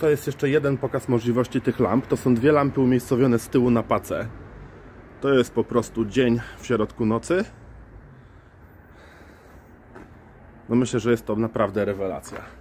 to jest jeszcze jeden pokaz możliwości tych lamp. To są dwie lampy umiejscowione z tyłu na pace. To jest po prostu dzień w środku nocy. No myślę, że jest to naprawdę rewelacja.